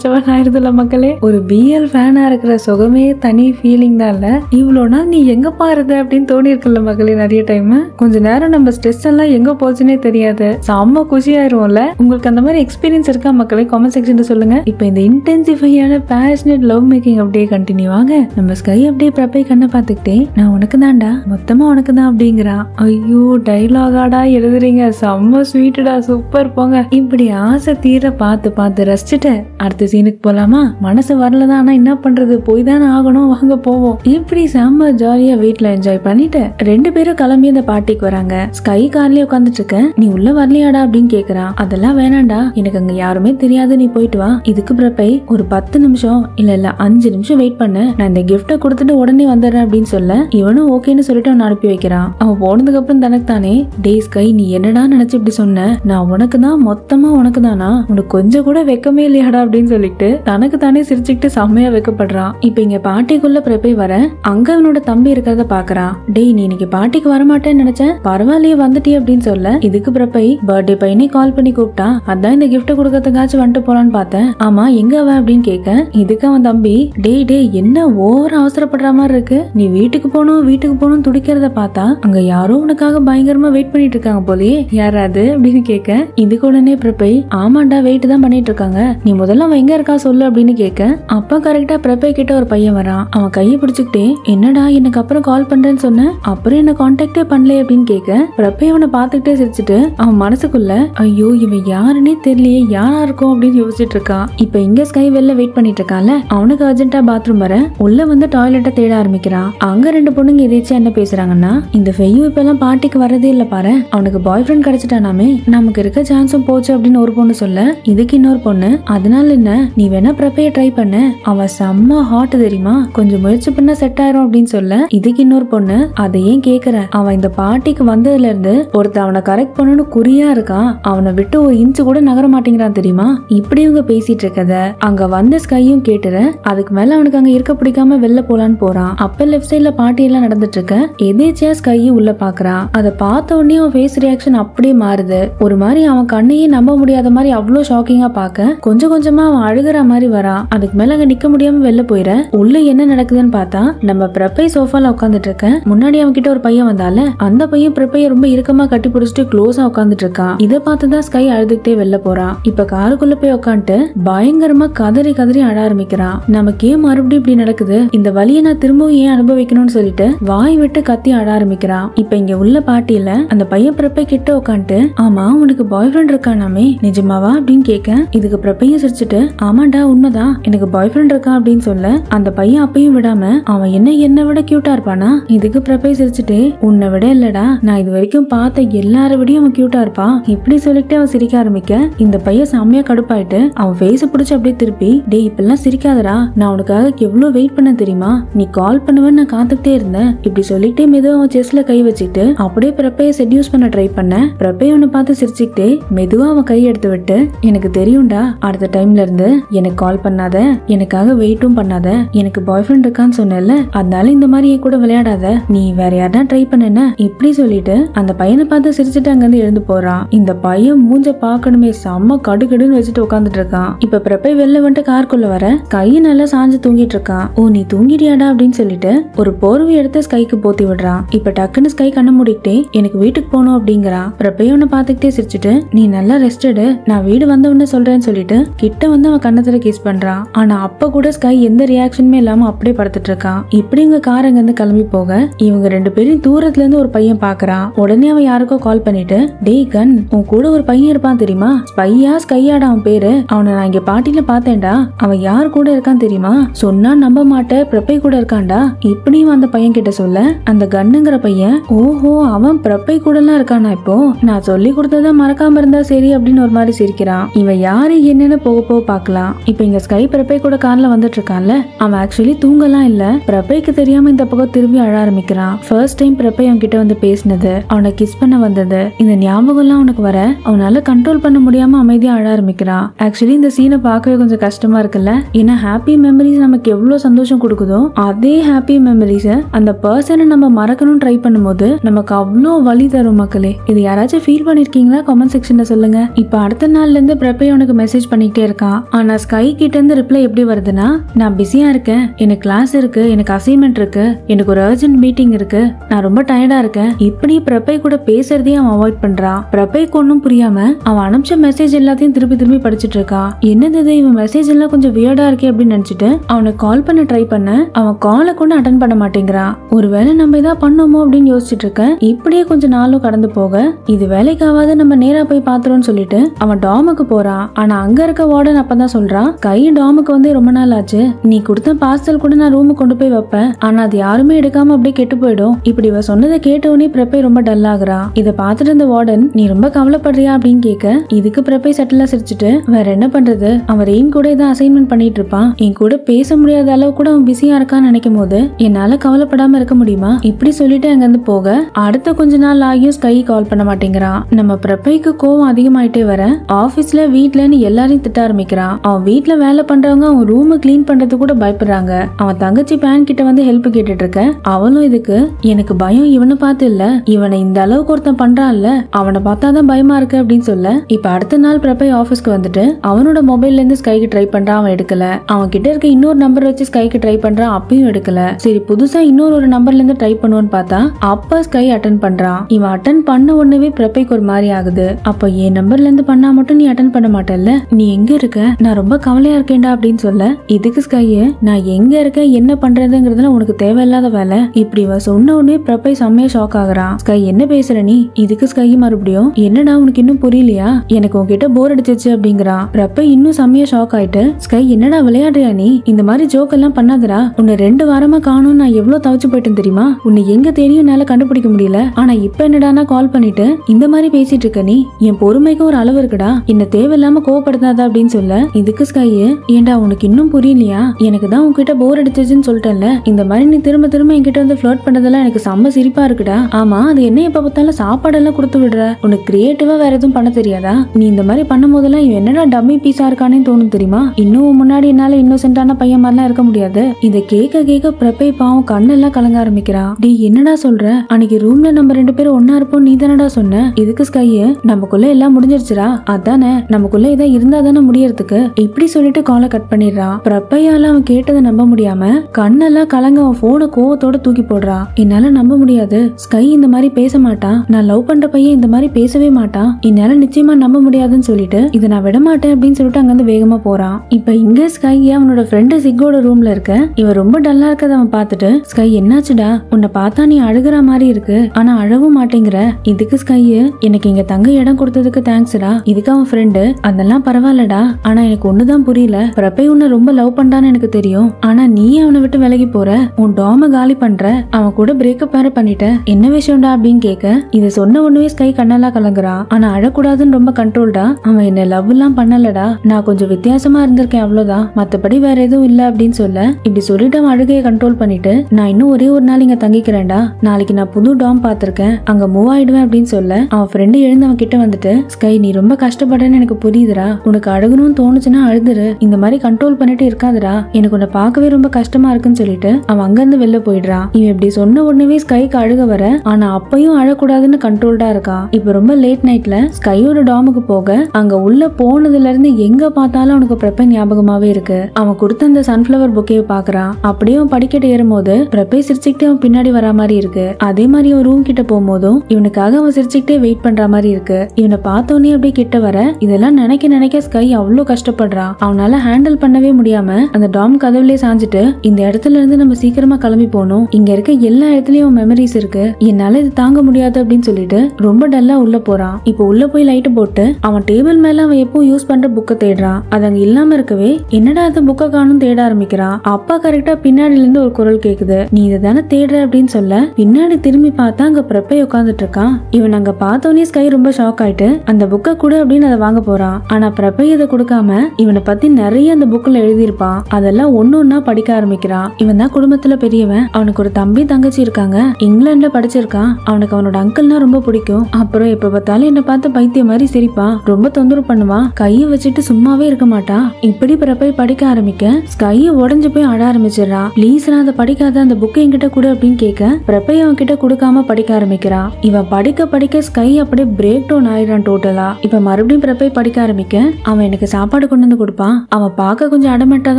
செவன் ஆயிருதுல மக்களே. ஒரு பிஎல் ஃபேனா இருக்கிற சுகமே தனி ஃபீலிங் தான் இல்ல. இவ்வளோ நாள் நீ எங்க பாருது அப்படின்னு தோணி இருக்குல்ல மக்களே நிறைய டைம் கொஞ்ச நேரம் நம்ம ஸ்ட்ரெஸ் எல்லாம் எங்க போச்சுன்னே தெரியாது. செம்ம குஷியாயிருவோம்ல. உங்களுக்கு அந்த மாதிரி எக்ஸ்பீரியன்ஸ் இருக்கா மக்களே? கமெண்ட் செக்ஷன்ல சொல்லுங்க. இப்போ இந்த இன்டென்சிஃபையான பேஷனட் லவ் மேக்கிங் அப்படியே கண்டினியூ ஆக நம்ம ஸ்கை அப்படியே பிரபை கண்ணை பார்த்துக்கிட்டே. நான் உனக்கு தான்டா. மொத்தமா உனக்கு தான் அப்படிங்கிறான் ஐயோ டைலாகாடா எழுதுறீங்க. செம்ம ஸ்வீட்டுடா சூப்பர் போங்க. இப்படி ஆசை தீர பார்த்து பார்த்து ரசிச்சுட்டு அடுத்த சீனுக்கு போலாமா? மனசு வரலதான் ஆனா என்ன பண்றது? போய் தானே ஆகணும் வாங்க போவோம். இப்படி செம்ம ஜாலியா வீட்டுல என்ஜாய் பண்ணிட்டு ரெண்டு பேரும் கிளம்பி அந்த பார்ட்டிக்கு வராங்க. ஸ்கை கார்லயே உட்காந்துட்டு இருக்க. நீ உள்ள வரலையாடா? அப்படின்னு கேக்குறான் அதெல்லாம் வேணாண்டா எனக்கு அங்க யாருமே தெரியாது. நீ போயிட்டு வா. இதுக்கு பிறப்பை ஒரு பத்து நிமிஷம் இல்ல இல்ல அஞ்சு நிமிஷம் வெயிட் பண்ணு. நான் இந்த கிஃப்ட கொடுத்துட்டு உடனே வந்துடுறேன் அப்படின்னு சொல்ல இவனும் ஓகேன்னு சொல்லிட்டு அவன் அனுப்பி வைக்கிறான். அவன் போனதுக்கு அப்புறம் தனக்கு தானே டே ஸ்கை நீ என்னடா நினைச்சு இப்படி சொன்ன? நான் உனக்கு தான் மொத்தமா உனக்கு தான் உனக்கு கொஞ்சம் கூட வெக்கமே இல்லையாடா அப்படின்னு சொல்லிட்டு தனக்கு தானே சிரிச்சுக்கிட்டு செம்மையா வெக்கப்படுறான் இப்ப இங்க பாட்டிக்குள்ள பிறப்பை வர அங்க அவனோட தம்பி இருக்கிறத பாக்குறான் டேய் நீ இன்னைக்கு பாட்டிக்கு வரமாட்டேன்னு நினைச்சேன் பரவாயில்லையே வந்துட்டியே? அப்படின்னு சொல்ல இதுக்கு பிறப்பை பர்த்டே பையனே கால் பண்ணி கூப்பிட்டா அதான் இந்த கிஃப்ட் கொடுக்கறதுக்காச்சும் வந்துட்டு போலான்னு பார்த்தேன். ஆமா எங்க அவன்? அப்படின்னு கேட்க இதுக்கு அவன் தம்பி டேய் டேய் என்ன ஓவர் அவசரப்படுற மாதிரி இருக்கு? நீ வீட்டுக்கு போகணும் வீட்டுக்கு போகணும் துடிக்கிறத பார்த்தா அங்க யாரோ உனக்காக பயங்கரமா வெயிட் பண்ணிட்டு இருக்காங்க போலயே. யாராவது? அப்படின்னு கேட்க இதுக்கு உடனே பிரப்பை ஆமாண்டா வெயிட் தான் பண்ணிட்டு இருக்காங்க நீ முதல்ல அவன் எங்க இருக்கா சொல்லு அப்படின்னு கேட்க அப்ப கரெக்டா பிரப்பை கிட்ட ஒரு பையன் வரான். அவன் கையை பிடிச்சுக்கிட்டே என்னடா எனக்கு அப்புறம் கால் பண்றேன்னு சொன்ன? அப்புறம் என்ன கான்டாக்டே பண்ணல அப்படின்னு கேட்க பிரப்பை அவனை பார்த்துக்கிட்டே சிரிச்சுட்டு அவன் மனசுக்குள்ள ஐயோ இவன் யாருன்னே தெரியலையே யாரா இருக்கும்? அப்படின்னு யோசிச்சுட்டு இருக்கான். இப்ப இங்க ஸ்கை வெளில வெயிட் பண்ணிட்டு இருக்கான்ல அவனுக்கு அர்ஜென்ட்டா பாத்ரூம் வர உள்ள வந்து டாய்லெட்டை தேட ஆரம்பிக்கிறான். அங்க ரெண்டு பொண்ணுங்க எதேச்சும் என்ன பேசுறாங்கன்னா இந்த ஃபெய்யும் இப்ப எல்லாம் பாட்டிக்கு வரதே இல்ல பாரு அவனுக்கு பாய் ஃப்ரெண்ட் கிடைச்சிட்டானாமே நமக்கு இருக்க சான்ஸும் போச்சு அப்படின்னு ஒரு பொண்ணு சொல்ல இதுக்கு இன்னொரு பொண்ணு. அதனால என்ன நீ வேணா பிரப்பைய ட்ரை பண்ண. அவ செம்ம ஹாட் தெரியுமா? கொஞ்சம் முயற்சி பண்ணா செட் ஆயிரும் அப்படின்னு சொல்ல இதுக்கு இன்னொரு பொண்ணு. அதை ஏன் கேக்குற? அவன் இந்த பாட்டிக்கு வந்ததுல இருந்து ஒருத்த அவனை கரெக்ட் பண்ணணும்னு குறியா இருக்கான் அவனை விட்டு ஒரு இன்ச்சு கூட நகர மாட்டேங்கிறான் தெரியுமா? இப்படி இவங்க பேசிட்டு இருக்கத அங்க வந்த ஸ்கையும் கேட்டுற அதுக்கு மேல அவனுக்கு அங்க இருக்க பிடிக்காம வெளில போலான்னு போறான் அப்ப லெஃப்ட் சைட்ல பார்ட்டி எல்லாம் நடந்துட்டு இருக்க எதேச்சியா ஸ்கையும் உள்ள பாக்குறான் அதை பார்த்த உடனே அவன் ஃபேஸ் ரியாக்ஷன் அப்படியே மாறுது. ஒரு மாதிரி அவன் கண்ணையே நம்ப முடியாத மாதிரி அவ்வளவு ஷாக்கிங்கா பார்க்க கொஞ்சம் கொஞ்சமா அவன் அழுகுற மாதிரி வரா. அதுக்கு மேல அங்க நிக்க முடியாம வெளில போயிட உள்ள என்ன நடக்குதுன்னு பார்த்தா நம்ம பிரப்பை சோஃபால உட்காந்துட்டு இருக்கேன் முன்னாடி அவன் கிட்ட ஒரு பையன் வந்தால அந்த பையன் பிரப்பைய ரொம்ப இறுக்கமா கட்டி பிடிச்சிட்டு க்ளோஸா உட்காந்துட்டு இருக்கான் இதை பார்த்துதான் ஸ்கை அழுதுகிட்டே வெளில போறான் இப்ப காருக்குள்ள போய் உட்காந்துட்டு பயங்கரமா கதறி கதறி அழ ஆரம்பிக்கிறான் நமக்கு ஏன் மறுபடியும் இப்படி நடக்குது. இந்த வழியை நான் திரும்பவும் ஏன் அனுபவிக்கணும்னு சொல்லிட்டு வாய் விட்டு கத்தி அழ ஆரம்பிக்கிறான் இப்ப இங்க உள்ள பாட்டியில அந்த பையன் பிரப்பை கிட்ட உட்காந்துட்டு ஆமா உனக்கு பாய் ஃப்ரெண்ட் இருக்கானாமே. நிஜமாவா? அப்படின்னு கேட்க இதுக்கு பிரப்பையும் சிரிச்சுட்டு ஆமாண்டா உண்மைதான். எனக்கு பாய் ஃப்ரெண்ட் இருக்கான் அப்படின்னு சொல்ல அந்த பையன் அப்பையும் விடாம அவன் என்ன என்னை விட கியூட்டா இருப்பானா? இதுக்கு பிரப்பை சிரிச்சுட்டு உன்னை விட இல்லடா. நான் இது வரைக்கும் பார்த்த எல்லார விடையும் அவன் கியூட்டா இருப்பான் இப்படி சொல்லிட்டு அவன் சிரிக்க ஆரம்பிக்க இந்த பையன் செம்மையா கடுப்பாயிட்டு அவன் ஃபேஸ பிடிச்சு அப்படியே திருப்பி டே இப்பெல்லாம் சிரிக்காதடா. நான் உனக்காக எவ்வளவு வெயிட் பண்ண தெரியுமா? நீ கால் பண்ணுவேன்னு நான் காத்துக்கிட்டே இருந்தேன். இப்படி சொல்லிட்டே மெதுவா அவன் செஸ்ல கை வச்சுட்டு அப்படியே பிரப்பைய செட்யூஸ் பண்ண ட்ரை பண்ண பிரப்பைய அவனை பார்த்து சிரிச்சுக்கிட்டே மெதுவா அவன் கை எடுத்து விட்டு எனக்கு தெரியும்டா அடுத்த டைம்ல இருந்து எனக்கு கால் பண்ணாத எனக்காக வெயிட்டும் பண்ணாத எனக்கு பாய் ஃப்ரெண்ட் இருக்கான்னு சொன்னேன்ல அதனால இந்த மாதிரி என் கூட விளையாடாத நீ வேற யாரா ட்ரை பண்ணன இப்படி சொல்லிட்டு அந்த பையனை பார்த்து சிரிச்சுட்டு அங்கிருந்து எழுந்து போறான். இந்த பையன் மூஞ்ச பார்க்கணுமே செம்ம கடுகடுன்னு வச்சுட்டு உட்காந்துட்டு இருக்கான். இப்ப பிரப்பை வெளில வந்துட்டு கார்க்குள்ள வர கையை நல்லா சாஞ்சு தூங்கிட்டு இருக்கான். ஓ நீ தூங்கிட்டியாடா? அப்படின்னு சொல்லிட்டு ஒரு போர்வை எடுத்து ஸ்கைக்கு போத்தி விடுறான். இப்ப டக்குன்னு ஸ்கை கண்ண மூடிக்கிட்டே எனக்கு வீட்டுக்கு போகணும் அப்படிங்கிறான். பிரப்பையவனை பார்த்துக்கிட்டே சிரிச்சுட்டு நீ நல்லா ரெஸ்டடு நான் வீடு வந்த உடனே சொல்றேன்னு சொல்லிட்டு கிட்ட வந்து அவன் கண்ணத்துல கிஸ் பண்றான். ஆனா அப்ப கூட ஸ்கை எந்த ரியாக்ஷனுமே இல்லாம அப்படியே படுத்துட்டு இருக்கான். இப்படி இவங்க கார் அங்க இருந்து கிளம்பி போக இவங்க ரெண்டு பேரும் தூரத்துல இருந்து ஒரு பையன் பாக்குறான். உடனே அவன் யாருக்கோ கால் பண்ணிட்டு டேய் கன் உன் கூட ஒரு பையன் இருப்பான் தெரியுமா? ஸ்பையா ஸ்கையாடா அவன் பேரு? அவனை நான் இங்க பாட்டில பார்த்தேன்டா. அவன் யார் கூட இருக்கான் தெரியுமா? சொன்னா நம்ப மாட்டேன் பிரப்பை கூட இருக்கான்டா. இப்படியும் அந்த பையன் கிட்ட சொல்ல அந்த கண்ணுங்கிற பையன் ஓஹோ அவன் பிரப்பை கூட எல்லாம் இருக்கானா இப்போ? நான் சொல்லி கொடுத்ததை மறக்காம இருந்தா சரி அப்படின்னு ஒரு மாதிரி சிரிக்கிறான் இவன் யாரு என்னன்னு போக போக பார்க்கலாம். இப்ப இங்க ஸ்கை பிரப்பை கூட கார்ல வந்துட்டு இருக்கான்ல அவன் ஆக்சுவலி தூங்கலாம் இல்ல. பிரபைக்கு தெரியாம இந்த பக்கம் திரும்பி அழ ஆரம்பிக்கிறான். ஃபர்ஸ்ட் டைம் பிரப்பை அவன் கிட்ட வந்து பேசினது அவனை கிஸ் பண்ண வந்தது. இந்த ஞாபகம் எல்லாம் அவனுக்கு வர? அவனால கண்ட்ரோல் பண்ண முடியாம அமைதியா அழ ஆரம்பிக்கிறான். ஆக்சுவலி இந்த சீனை பார்க்கவே கொஞ்சம் கஷ்டமா இருக்குல்ல? ஏன்னா ஹாப்பி மெமரிஸ் நமக்கு எவ்வளவு சந்தோஷம் கொடுக்குதோ அதே ஹாப்பி மெமரிஸ அந்த பர்சனை நம்ம மறக்கணும் ட்ரை பண்ணும்போது நமக்கு அவ்வளோ வலி தரும் மக்களே. இது யாராச்சும் ஃபீல் பண்ணிருக்கீங்களா? கமெண்ட் செக்ஷன்ல சொல்லுங்க. இப்ப அடுத்த நாள்லேருந்து பிரபை மெசேஜ் பண்ணிக்கிட்டே இருக்கான் ஆனால் ஸ்கை கிட்டேருந்து ரிப்ளை எப்படி வருதுன்னா நான் பிஸியாக இருக்கேன். எனக்கு கிளாஸ் இருக்குது எனக்கு அசைன்மெண்ட் இருக்கு. எனக்கு ஒரு அர்ஜென்ட் மீட்டிங் இருக்குது நான் ரொம்ப டயர்டாக இருக்கேன். இப்படி பிரபை கூட பேசுறதே அவன் அவாய்ட் பண்றான் பிரபைக்கு ஒன்றும் புரியாம அவன் அனுப்பிச்ச மெசேஜ் எல்லாத்தையும் திருப்பி திரும்பி படிச்சிட்டு இருக்கான் என்னது இது? இவன் மெசேஜ் எல்லாம் கொஞ்சம் வியர்டா இருக்கே அப்படின்னு நினைச்சிட்டு அவனுக்கு கால் பண்ண ட்ரை பண்ண அவன் காலை கூட அட்டன் பண்ண மாட்டேங்கிறான் ஒருவேளை நம்ம இதான் பண்ணோமோ? அப்படின்னு யோசிச்சுட்டு இருக்கேன். இப்படியே கொஞ்சம் நாளும் கடந்து போக இது வேலைக்காவது நம்ம நேரா போய் பாத்துறோம்னு சொல்லிட்டு அவன் டாமுக்கு போறான் ஆனா அங்க இருக்க வார்டன் அப்பதான் சொல்றான் கை டாமுக்கு வந்து ரொம்ப நாள் ஆச்சு நீ கொடுத்த பார்சல் கூட நான் ரூமுக்கு கொண்டு போய் வைப்பேன். ஆனா அது யாருமே எடுக்காம அப்படியே கெட்டு போயிடும். இப்படி இவ சொன்னதை கேட்டவனே பிரப்பை ரொம்ப டல் ஆகுறான் இதை பார்த்துட்டு இருந்த வார்டன் நீ ரொம்ப கவலைப்படுறியா? அப்படின்னு கேட்க இதுக்கு பிரப்பை சட்டலா சிரிச்சுட்டு வேற என்ன பண்றது? அவன் ரெயின் கூட ஏதோ அசைன்மெண்ட் பண்ணிட்டு இருப்பான். என் கூட பேச முடியாத அளவு கூட அவன் பிஸியா இருக்கான்னு நினைக்கும் போது என்னால கவலைப்படாம இருக்க முடியுமா? இப்படி சொல்லிட்டு அங்க இருந்து போக அடுத்த கொஞ்ச நாள் ஆகியும் ஸ்கை கால் பண்ண மாட்டேங்கிறான் நம்ம பிரப்பைக்கு கோவம் அதிகமாயிட்டே வர ஆபீஸ்ல வீட்லன்னு எல்லாரையும் திட்ட ஆரம்பிக்கிறான் அவன் வீட்டில் வேலை பண்றவங்க அவன் ரூம் க்ளீன் பண்றது கூட பயப்படுறாங்க. அவன் தங்கச்சி பேன் கிட்ட வந்து ஹெல்ப் கேட்டுட்டு இருக்க அவளும் இதுக்கு எனக்கு பயம் இவனை பார்த்து இல்ல. இவனை இந்த அளவுக்கு ஒருத்தன் பண்றான்ல அவனை பார்த்தாதான் பயமா இருக்கு அப்படின்னு சொல்ல இப்ப அடுத்த நாள் பிரபை ஆபீஸ்க்கு வந்துட்டு அவனோட மொபைல்ல இருந்து ஸ்கைக்கு ட்ரை பண்றான் அவன் எடுக்கல. அவன் கிட்ட இருக்க இன்னொரு நம்பர் வச்சு ஸ்கைக்கு ட்ரை பண்றான் அப்பயும் எடுக்கல. சரி புதுசா இன்னொரு ஒரு நம்பர்ல இருந்து ட்ரை பண்ணுவோன்னு பார்த்தா அப்பா ஸ்கை அட்டன் பண்றான். இவன் அட்டன் பண்ண உடனே பிரபைக்கு ஒரு மாதிரி ஆகுது. அப்ப என் நம்பர்ல இருந்து பண்ணாம மட்டும் நீ அட்டன் பண்ண மாட்டல்ல? நீ எங்க இருக்க? நான் ரொம்ப கவலையா இருக்கேன்டா அப்படின்னு சொல்ல. இதுக்கு ஸ்கைய நான் எங்க இருக்கேன் என்ன பண்றதுங்கிறதுல உனக்கு தேவையில்லாத வேலை. இப்படி இவ சொன்ன உடனே பிரபை செம்மையா ஷாக் ஆகுறான் ஸ்கை என்ன பேசுற நீ? இதுக்கு ஸ்கை மறுபடியும் என்னடா உனக்கு இன்னும் புரியலையா? எனக்கு உன்கிட்ட போர் அடிச்சிச்சு அப்படிங்கிறான் பிரபை இன்னும் செம்மையா ஷாக் ஆயிட்டு ஸ்கை என்னடா விளையாடுறியா நீ? இந்த மாதிரி ஜோக் எல்லாம் பண்ணாதடா. உன்னை ரெண்டு வாரமா காணும் நான் எவ்வளவு தவிச்சு போயிட்டேன் தெரியுமா? உன்னை எங்க தேடியும் என்னால கண்டுபிடிக்க முடியல. ஆனா இப்ப என்னடானா கால் பண்ணிட்டு இந்த மாதிரி பேசிட்டு இருக்க நீ? என் பொறுமைக்கு ஒரு அளவு இருக்குடா. என்ன தேவையில்லாம கோவப்படுத்தாத அப்படின்னு சொல்ல இதுக்கு ஸ்கையு ஏண்டா உனக்கு இன்னும் புரியலையா? எனக்கு தான் உன்கிட்ட போர் அடிச்சிச்சுன்னு சொல்லிட்டேன்ல. இந்த மாதிரி நீ திரும்ப திரும்ப என்கிட்ட வந்து ஃபிளோட் பண்ணதெல்லாம் எனக்கு செம்ம சிரிப்பா இருக்குடா. ஆமா அது என்ன எப்ப பார்த்தாலும் சாப்பாடெல்லாம் கொடுத்து விடுற. உனக்கு கிரியேட்டிவா வேற எதுவும் பண்ண தெரியாதா? நீ இந்த மாதிரி பண்ணும் போதெல்லாம் இவன் என்னடா டம்மி பீஸா இருக்கானே தோணும் தெரியுமா? இன்னும் முன்னாடி என்னால இன்னோசென்டான பையன் மாதிரிலாம் இருக்க முடியாது. இதை கேட்க கேட்க பிரபை பாவம் கண்ணெல்லாம் கலங்க ஆரம்பிக்கிறா. டே என்னடா சொல்ற? அன்னைக்கு ரூம்ல நம்ம ரெண்டு பேரும் ஒன்னா இருப்போம் நீ தானடா சொன்ன? இதுக்கு ஸ்கையு நமக்குள்ள எல்லாம் முடிஞ்சிருச்சுடா. அதானே நமக்குள்ள இதை இருந்தா தானே முடியறதுக்கு? இப்படி சொல்லிட்டு காலை கட் பண்ணிடுறான் பிரப்பையால அவன் கேட்டதை நம்ப முடியாம கண்ணெல்லாம் கலங்க அவன் போனை கோவத்தோட தூக்கி போடுறா. என்னால நம்ப முடியாது. ஸ்கை இந்த மாதிரி பேச மாட்டான். நான் லவ் பண்ற பையன் இந்த மாதிரி பேசவே மாட்டான். என்னால நிச்சயமா நம்ப முடியாதுன்னு சொல்லிட்டு இதை நான் விட மாட்டேன் அப்படின்னு சொல்லிட்டு அங்கிருந்து வேகமா போறான். இப்ப இங்க ஸ்கை அவனோட ஃப்ரெண்டு சிக்கோட ரூம்ல இருக்க? இவன் ரொம்ப டல்லா இருக்கத அவன் பார்த்துட்டு ஸ்கை என்னாச்சுடா? உன்னை பார்த்தா நீ அழுகிற மாதிரி இருக்கு. ஆனா அழவும் மாட்டேங்கிற. இதுக்கு ஸ்கை எனக்கு இங்க தங்க இடம் கொடுத்ததுக்கு தேங்க்ஸ்டா இதுக்கு அவன் ஃப்ரெண்டு அதெல்லாம் பரவாயில்லடா. ஆனா எனக்கு ஒண்ணுதான் புரியல. பிரபை உன்னை ரொம்ப லவ் பண்றான்னு எனக்கு தெரியும். ஆனா நீ அவனை விட்டு விலகி போற. உன் டாம காலி பண்ற. அவன் கூட பிரேக்கப் வேற பண்ணிட்ட. என்ன விஷயம்டா அப்படின்னு கேட்க இதை சொன்ன உடனே ஸ்கை கண்ணெல்லாம் கலங்குறான் ஆனா அழக்கூடாதுன்னு ரொம்ப கண்ட்ரோல்டா அவன் என்ன லவ் எல்லாம் பண்ணலடா. நான் கொஞ்சம் வித்தியாசமா இருந்திருக்கேன் அவ்வளவுதான். மத்தபடி வேற எதுவும் இல்ல அப்படின்னு சொல்ல இப்படி சொல்லிட்டு அவன் அழுகையை கண்ட்ரோல் பண்ணிட்டு நான் இன்னும் ஒரே ஒரு நாள் இங்க தங்கிக்கிறேன்டா. நாளைக்கு நான் புது டாம் பாத்திருக்கேன் அங்க மூவ் ஆயிடுவேன் அப்படின்னு சொல்ல அவன் ஃப்ரெண்டு எழுந்து அவன் கிட்ட வந்துட்டு ஸ்கை நீ ரொம்ப கஷ்டப்படுறேன்னு எனக்கு புரியுதுடா. உனக்கு அழுகணும்னு தோணுச்சுன்னா அழுதுரு. இந்த மாதிரி கண்ட்ரோல் பண்ணிட்டு இருக்காதுடா. எனக்கு உன்னை பார்க்கவே ரொம்ப கஷ்டமா இருக்குன்னு சொல்லிட்டு அவன் அங்கிருந்து வெளில போயிடுறான் இவன் இப்படி சொன்ன உடனே ஸ்கைக்கு அழுக வர. ஆனா அப்பயும் அழக்கூடாதுன்னு கண்ட்ரோல்டா இருக்கான் இப்ப ரொம்ப லேட் நைட்ல ஸ்கையோட டாமுக்கு போக அங்க உள்ள போனதுல இருந்து எங்க பார்த்தாலும் அவனுக்கு பிரப்பை ஞாபகமாவே இருக்கு. அவன் கொடுத்த அந்த சன்ஃபிளவர் புக்கையை பாக்குறான் அப்படியே அவன் படிக்கட்டு ஏறும்போது பிரப்பை சிரிச்சுக்கிட்டே அவன் பின்னாடி வரா மாதிரி இருக்கு. அதே மாதிரி அவன் ரூம் கிட்ட போகும்போதும் இவனுக்காக அவன் சிரிச்சுக்கிட்டே வெயிட் பண்ற மாதிரி இருக்கு. இவனை பார்த்தோன்னே அப்படியே கிட்ட வர இதெல்லாம் நினைக்க நினைக்க ஸ்கை அவ்வளோ கஷ்டப்படுறான் அவனால ஹேண்டில் பண்ணவே முடியாம அந்த டாம் கதவுலயே சாஞ்சிட்டு இந்த இடத்துல இருந்து நம்ம சீக்கிரமா கிளம்பி போகணும். இங்க இருக்க எல்லா இடத்துலயும் மெமரிஸ் இருக்கு. என்னால இது தாங்க முடியாது அப்படின்னு சொல்லிட்டு ரொம்ப டல்லா உள்ள போறான் இப்போ உள்ள போய் லைட் போட்டு அவன் டேபிள் மேல அவன் எப்போ யூஸ் பண்ற புக்கை தேடுறான். அது அங்க இல்லாம இருக்கவே என்னடா அது புக்கை காணும் தேட ஆரம்பிக்கிறான் அப்பா கரெக்டா பின்னாடில இருந்து ஒரு குரல் கேக்குது. நீ இதை தானே தேடுற? அப்படின்னு சொல்ல பின்னாடி திரும்பி பார்த்தா அங்க பிரப்பை உட்காந்துட்டு இருக்கான். இவன் அங்க பார்த்தோன்னே ஸ்கை ரொம்ப ஷாக் ஆயிட்டு அந்த புக்கை கூட அப்படின்னு அதை வாங்க போறான். ஆனா பிரபை இதை கொடுக்காம இவனை பத்தி நிறைய அந்த புக்ல எழுதியிருப்பான். அதெல்லாம் ஒன்னு ஒன்னா படிக்க ஆரம்பிக்கிறான். இவன் தான் குடும்பத்துல பெரியவன். அவனுக்கு ஒரு தம்பி தங்கச்சி இருக்காங்க. இங்கிலாந்துல படிச்சிருக்கான். அவனுக்கு அவனோட அங்கிள்னா ரொம்ப பிடிக்கும். அப்புறம் எப்ப பார்த்தாலும் என்ன பார்த்து பைத்தியம் மாதிரி சிரிப்பான். ரொம்ப தொந்தரவு பண்ணுவான். கையை வச்சுட்டு சும்மாவே இருக்க மாட்டான். இப்படி பிரப்பை படிக்க ஆரம்பிக்க ஸ்கைய உடஞ்சு போய் அழ ஆரம்பிச்சிடறான். ப்ளீஸ் நான் அதை படிக்காத அந்த புக்கை என்கிட்ட கொடு அப்படின்னு கேட்க பிரப்பை அவன் கிட்ட கொடுக்காம படிக்க ஆரம்பிக்கிறான். இவன் படிக்க படிக்க ஸ்கை அப்படியே பிரேக் டவுன் ஆயிடறான் டோட்டலா இப்ப மறுபடியும் மறுபடியும் பிரப்பை படிக்க ஆரம்பிக்க அவன் எனக்கு சாப்பாடு கொண்டு வந்து கொடுப்பான் அவன் பார்க்க கொஞ்சம் அடமட்டா